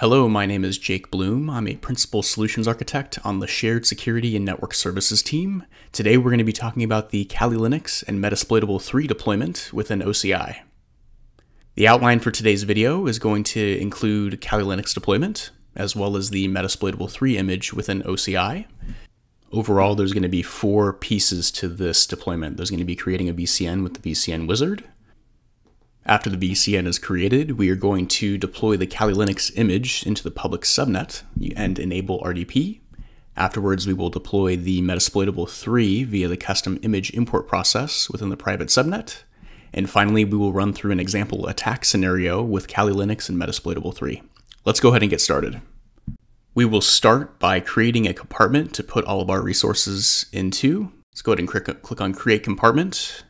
Hello, my name is Jake Bloom. I'm a Principal Solutions Architect on the Shared Security and Network Services team. Today we're going to be talking about the Kali Linux and Metasploitable 3 deployment within OCI. The outline for today's video is going to include Kali Linux deployment, as well as the Metasploitable 3 image within OCI. Overall, there's going to be four pieces to this deployment. There's going to be creating a VCN with the VCN wizard, after the VCN is created, we are going to deploy the Kali Linux image into the public subnet and enable RDP. Afterwards, we will deploy the Metasploitable 3 via the custom image import process within the private subnet. And finally, we will run through an example attack scenario with Kali Linux and Metasploitable 3. Let's go ahead and get started. We will start by creating a compartment to put all of our resources into. Let's go ahead and click on Create Compartment.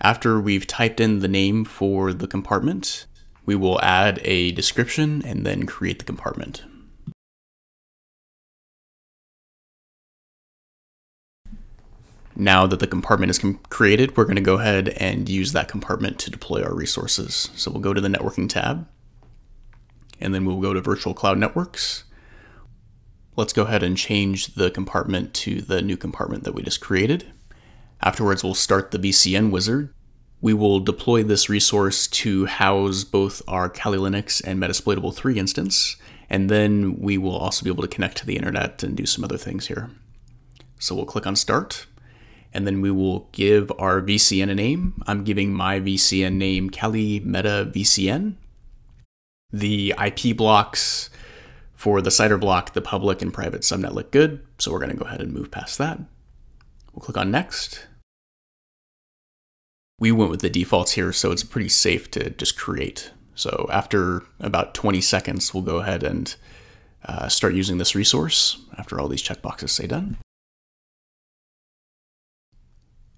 After we've typed in the name for the compartment, we will add a description and then create the compartment. Now that the compartment is created, we're going to go ahead and use that compartment to deploy our resources. So we'll go to the networking tab, and then we'll go to virtual cloud networks. Let's go ahead and change the compartment to the new compartment that we just created. Afterwards, we'll start the VCN wizard. We will deploy this resource to house both our Kali Linux and Metasploitable 3 instance, and then we will also be able to connect to the internet and do some other things here. So we'll click on Start, and then we will give our VCN a name. I'm giving my VCN name Kali Meta VCN. The IP blocks for the CIDR block, the public and private subnet look good, so we're going to go ahead and move past that. We'll click on next. We went with the defaults here, so it's pretty safe to just create. So after about 20 seconds, we'll go ahead and uh, start using this resource after all these checkboxes say done.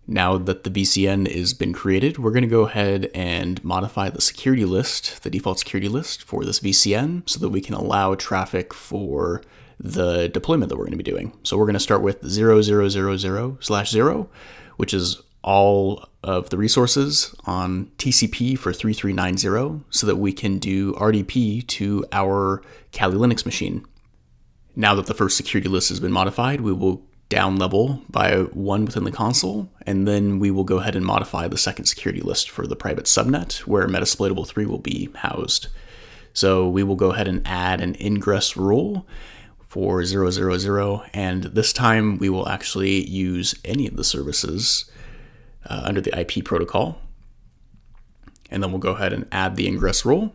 Now that the VCN has been created, we're going to go ahead and modify the security list, the default security list for this VCN so that we can allow traffic for the deployment that we're going to be doing. So we're going to start with 0000 slash 0, which is all of the resources on TCP for 3390 so that we can do RDP to our Kali Linux machine. Now that the first security list has been modified, we will down level by one within the console, and then we will go ahead and modify the second security list for the private subnet where Metasploitable 3 will be housed. So we will go ahead and add an ingress rule for 000, and this time we will actually use any of the services uh, under the IP protocol. And then we'll go ahead and add the ingress rule.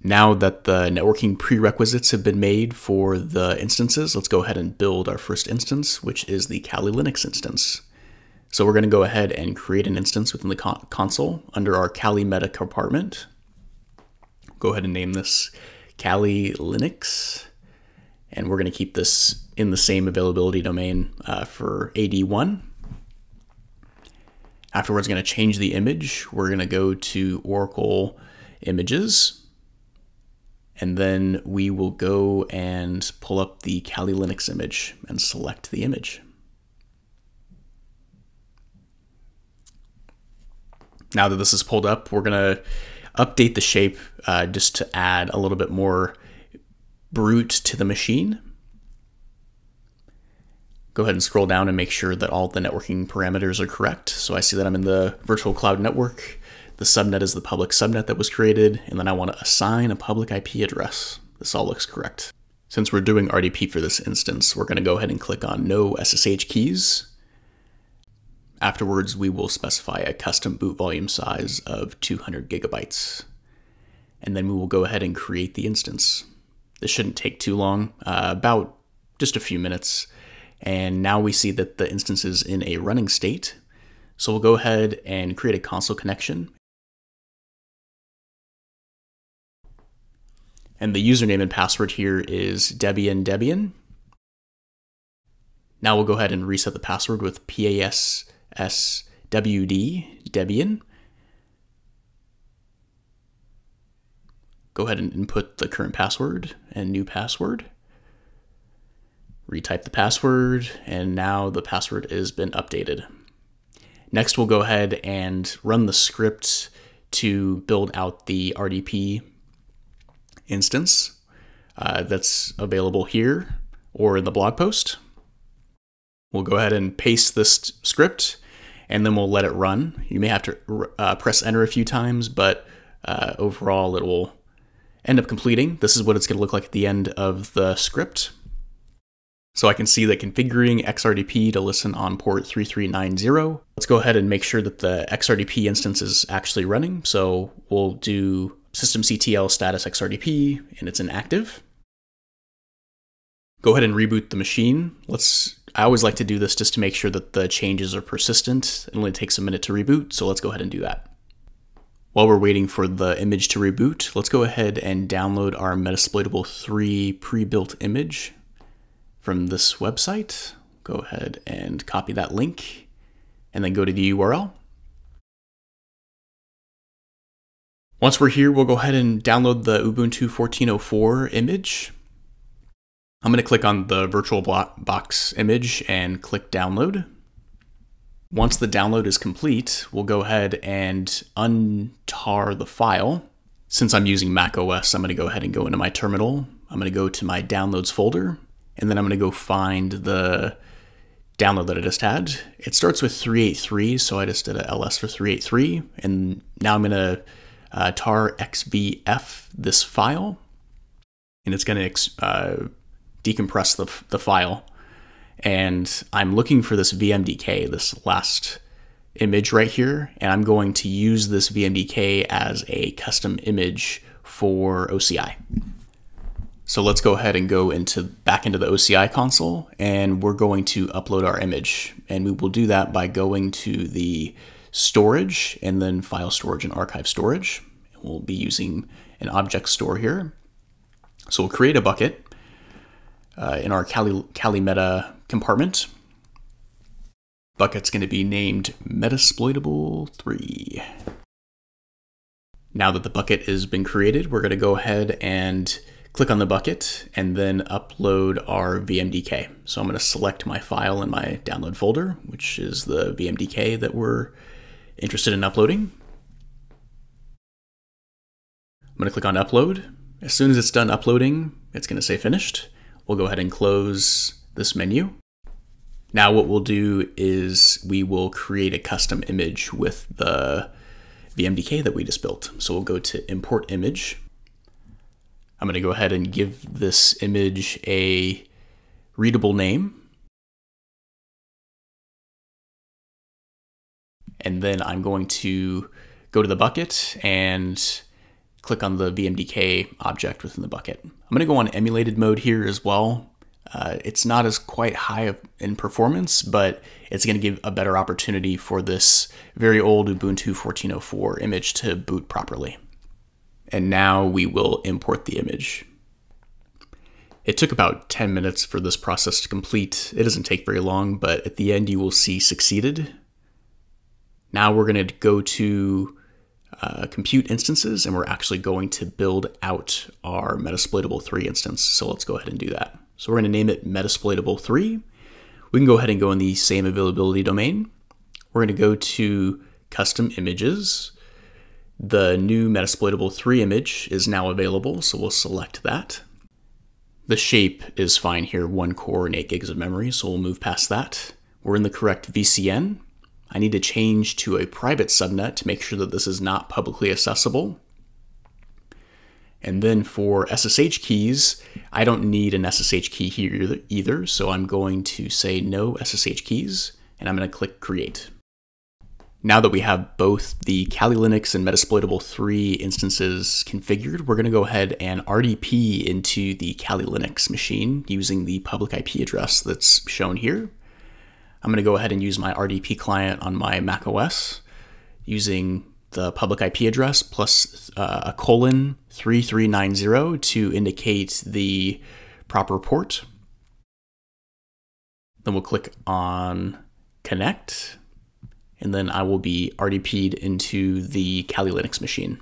Now that the networking prerequisites have been made for the instances, let's go ahead and build our first instance, which is the Kali Linux instance. So we're going to go ahead and create an instance within the con console under our Kali Meta compartment. Go ahead and name this Kali Linux. And we're going to keep this in the same availability domain uh, for AD1. Afterwards, going to change the image. We're going to go to Oracle Images. And then we will go and pull up the Kali Linux image and select the image. Now that this is pulled up, we're going to update the shape uh, just to add a little bit more brute to the machine. Go ahead and scroll down and make sure that all the networking parameters are correct. So I see that I'm in the virtual cloud network. The subnet is the public subnet that was created, and then I want to assign a public IP address. This all looks correct. Since we're doing RDP for this instance, we're going to go ahead and click on No SSH keys. Afterwards, we will specify a custom boot volume size of 200 gigabytes. And then we will go ahead and create the instance. This shouldn't take too long, uh, about just a few minutes. And now we see that the instance is in a running state. So we'll go ahead and create a console connection. And the username and password here is Debian Debian. Now we'll go ahead and reset the password with PASSWD Debian. Go ahead and input the current password and new password. Retype the password, and now the password has been updated. Next, we'll go ahead and run the script to build out the RDP instance uh, that's available here or in the blog post. We'll go ahead and paste this script and then we'll let it run. You may have to uh, press enter a few times, but uh, overall it will end up completing. This is what it's going to look like at the end of the script. So I can see that configuring XRDP to listen on port 3390. Let's go ahead and make sure that the XRDP instance is actually running. So we'll do systemctl status XRDP and it's inactive. Go ahead and reboot the machine. Let's I always like to do this just to make sure that the changes are persistent. It only takes a minute to reboot, so let's go ahead and do that. While we're waiting for the image to reboot, let's go ahead and download our Metasploitable 3 pre-built image from this website. Go ahead and copy that link and then go to the URL. Once we're here, we'll go ahead and download the Ubuntu 14.04 image. I'm going to click on the VirtualBox image and click download. Once the download is complete, we'll go ahead and untar the file. Since I'm using Mac OS, I'm going to go ahead and go into my terminal. I'm going to go to my downloads folder, and then I'm going to go find the download that I just had. It starts with 383, so I just did a ls for 383, and now I'm going to uh, tar xvf this file, and it's going to uh, decompress the, the file. And I'm looking for this VMDK, this last image right here, and I'm going to use this VMDK as a custom image for OCI. So let's go ahead and go into back into the OCI console and we're going to upload our image. And we will do that by going to the storage and then file storage and archive storage. We'll be using an object store here. So we'll create a bucket uh, in our Kali Meta compartment. Bucket's going to be named Metasploitable 3. Now that the bucket has been created, we're going to go ahead and click on the bucket and then upload our VMDK. So I'm going to select my file in my download folder, which is the VMDK that we're interested in uploading. I'm going to click on upload. As soon as it's done uploading, it's going to say finished. We'll go ahead and close this menu. Now what we'll do is we will create a custom image with the VMDK that we just built. So we'll go to import image. I'm going to go ahead and give this image a readable name. And then I'm going to go to the bucket and click on the VMDK object within the bucket. I'm going to go on emulated mode here as well. Uh, it's not as quite high in performance, but it's going to give a better opportunity for this very old Ubuntu 14.04 image to boot properly. And now we will import the image. It took about 10 minutes for this process to complete. It doesn't take very long, but at the end you will see succeeded. Now we're going to go to uh, compute instances, and we're actually going to build out our Metasploitable 3 instance. So let's go ahead and do that. So we're going to name it Metasploitable 3. We can go ahead and go in the same availability domain. We're going to go to custom images. The new Metasploitable 3 image is now available, so we'll select that. The shape is fine here, one core and 8 gigs of memory, so we'll move past that. We're in the correct VCN, I need to change to a private subnet to make sure that this is not publicly accessible. And then for SSH keys, I don't need an SSH key here either, so I'm going to say no SSH keys, and I'm going to click create. Now that we have both the Kali Linux and Metasploitable 3 instances configured, we're going to go ahead and RDP into the Kali Linux machine using the public IP address that's shown here. I'm going to go ahead and use my RDP client on my Mac OS using the public IP address plus uh, a colon 3390 to indicate the proper port. Then we'll click on connect, and then I will be RDP'd into the Kali Linux machine.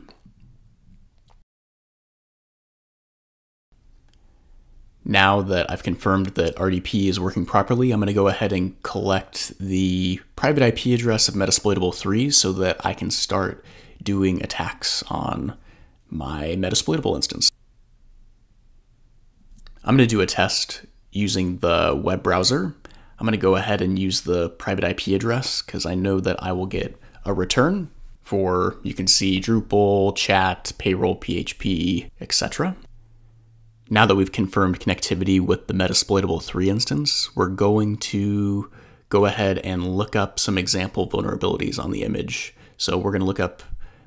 Now that I've confirmed that RDP is working properly, I'm going to go ahead and collect the private IP address of Metasploitable 3 so that I can start doing attacks on my Metasploitable instance. I'm going to do a test using the web browser. I'm going to go ahead and use the private IP address because I know that I will get a return for, you can see Drupal, chat, payroll, PHP, etc. Now that we've confirmed connectivity with the Metasploitable 3 instance, we're going to go ahead and look up some example vulnerabilities on the image. So we're going to look up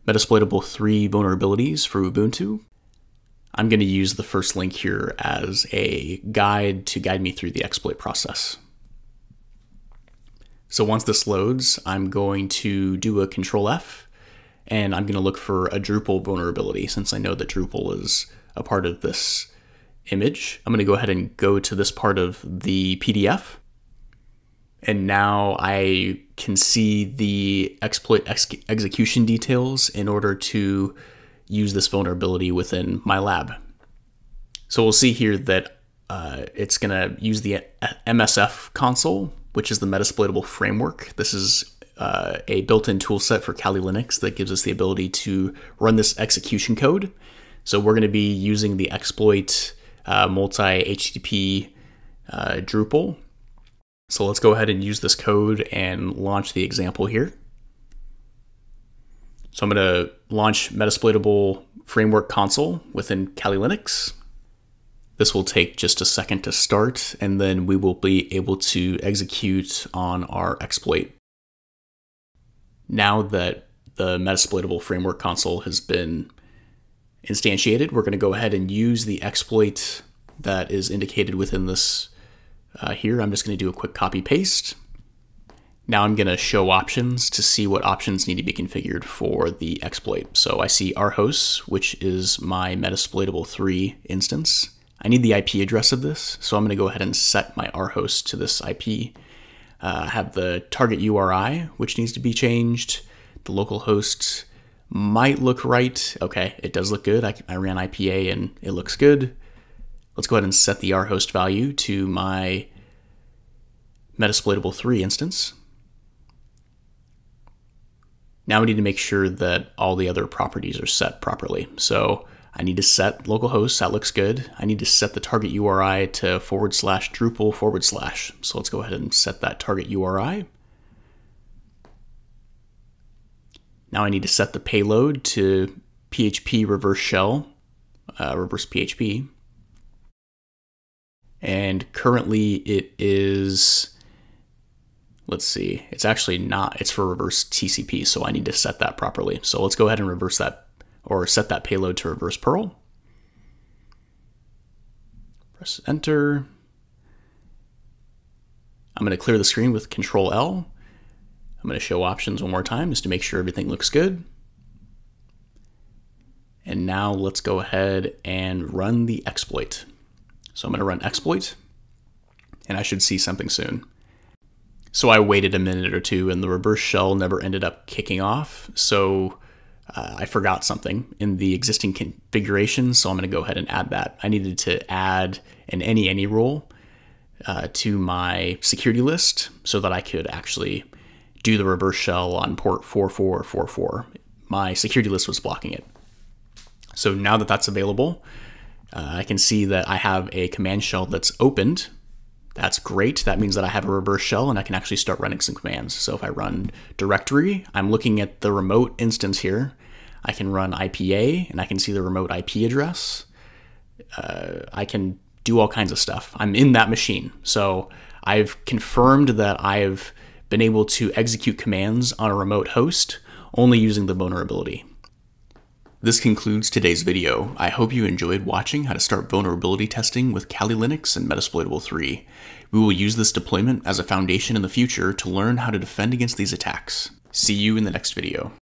Metasploitable 3 vulnerabilities for Ubuntu. I'm going to use the first link here as a guide to guide me through the exploit process. So once this loads, I'm going to do a control F and I'm going to look for a Drupal vulnerability since I know that Drupal is a part of this image. I'm going to go ahead and go to this part of the PDF. And now I can see the exploit ex execution details in order to use this vulnerability within my lab. So we'll see here that uh, it's going to use the MSF console, which is the Metasploitable framework. This is uh, a built-in toolset for Kali Linux that gives us the ability to run this execution code. So we're going to be using the exploit uh, multi-HTTP uh, Drupal. So let's go ahead and use this code and launch the example here. So I'm going to launch Metasploitable Framework Console within Kali Linux. This will take just a second to start, and then we will be able to execute on our exploit. Now that the Metasploitable Framework Console has been instantiated, we're going to go ahead and use the exploit that is indicated within this uh, here. I'm just going to do a quick copy paste. Now I'm going to show options to see what options need to be configured for the exploit. So I see rhosts, which is my Metasploitable 3 instance. I need the IP address of this, so I'm going to go ahead and set my rhost to this IP. Uh, have the target URI, which needs to be changed. The local host might look right. Okay, it does look good. I, I ran IPA and it looks good. Let's go ahead and set the rhost value to my Metasploitable 3 instance. Now we need to make sure that all the other properties are set properly. So I need to set localhost, that looks good. I need to set the target URI to forward slash Drupal forward slash. So let's go ahead and set that target URI. Now I need to set the payload to PHP reverse shell, uh, reverse PHP. And currently it is let's see, it's actually not, it's for reverse TCP, so I need to set that properly. So let's go ahead and reverse that, or set that payload to reverse Perl. Press enter. I'm going to clear the screen with Control L. I'm going to show options one more time just to make sure everything looks good. And now let's go ahead and run the exploit. So I'm going to run exploit, and I should see something soon. So I waited a minute or two, and the reverse shell never ended up kicking off. So uh, I forgot something in the existing configuration, so I'm going to go ahead and add that. I needed to add an any any rule uh, to my security list so that I could actually do the reverse shell on port 4444. My security list was blocking it. So now that that's available, uh, I can see that I have a command shell that's opened that's great. That means that I have a reverse shell and I can actually start running some commands. So if I run directory, I'm looking at the remote instance here. I can run IPA and I can see the remote IP address. Uh, I can do all kinds of stuff. I'm in that machine. So I've confirmed that I've been able to execute commands on a remote host only using the vulnerability. This concludes today's video. I hope you enjoyed watching how to start vulnerability testing with Kali Linux and Metasploitable 3. We will use this deployment as a foundation in the future to learn how to defend against these attacks. See you in the next video.